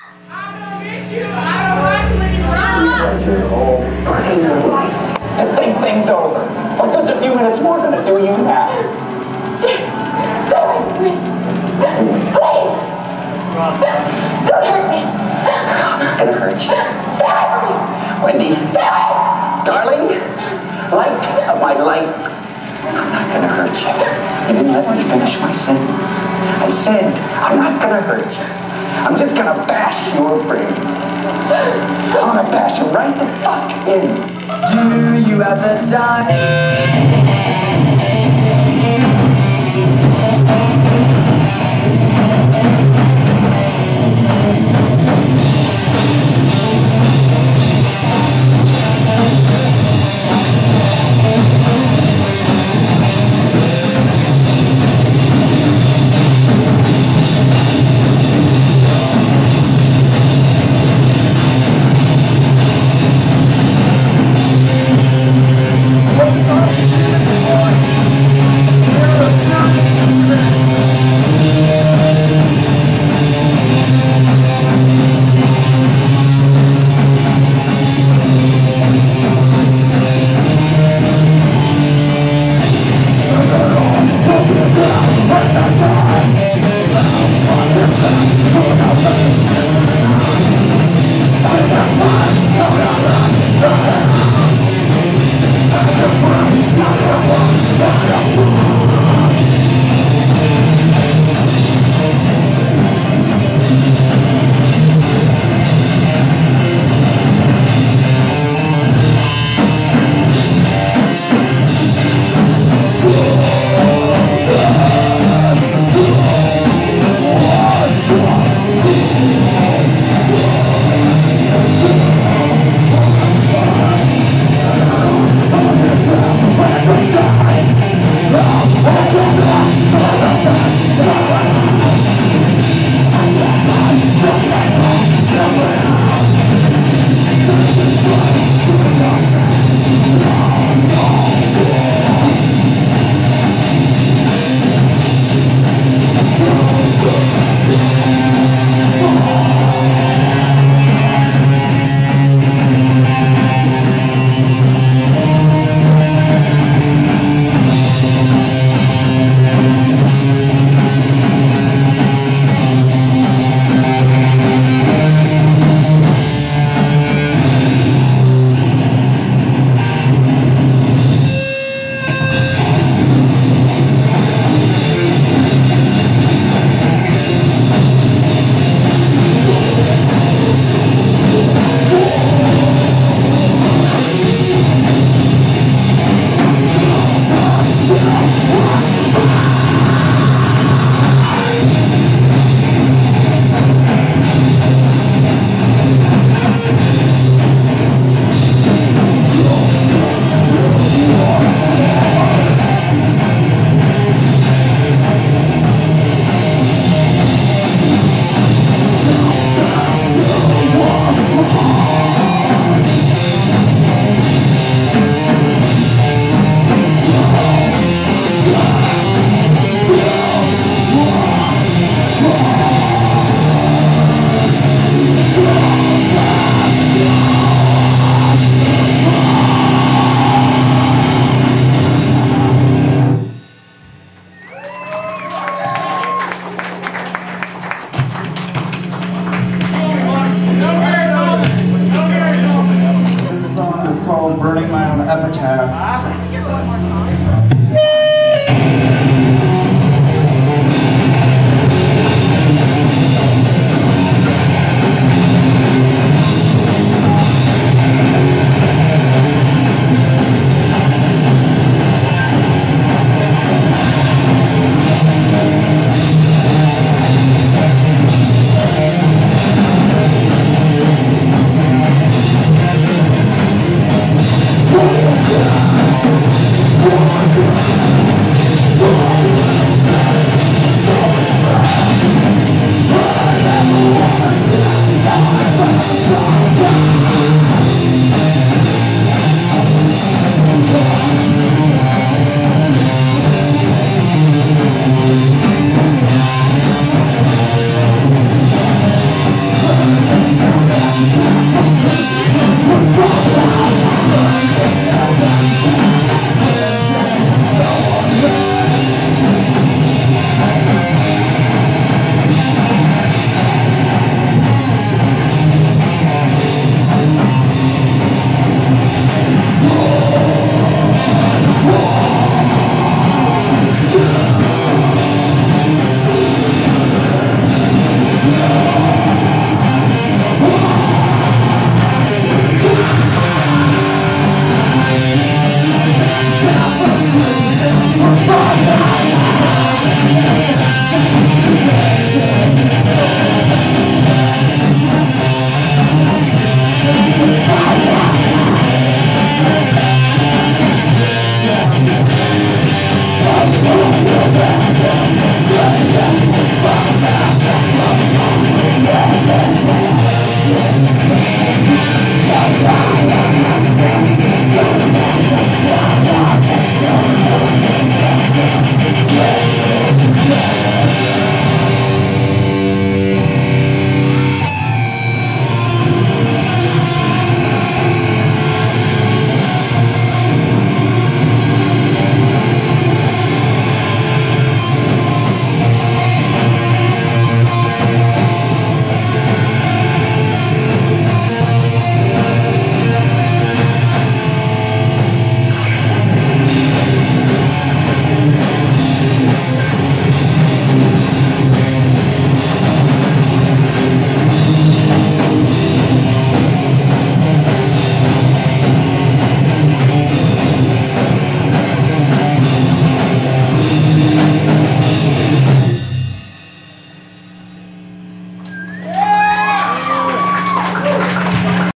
To hit you! I don't mind you! To think things over. What good's a few minutes more gonna do you now? Go with me. Please. Don't hurt me. I'm not gonna hurt you. Wendy, darling, light of my life, I'm not gonna hurt you. You didn't let me finish my sentence. I said, I'm not gonna hurt you. I'm just gonna bash your brains. I'm gonna bash them right the fuck in. Do you have the time?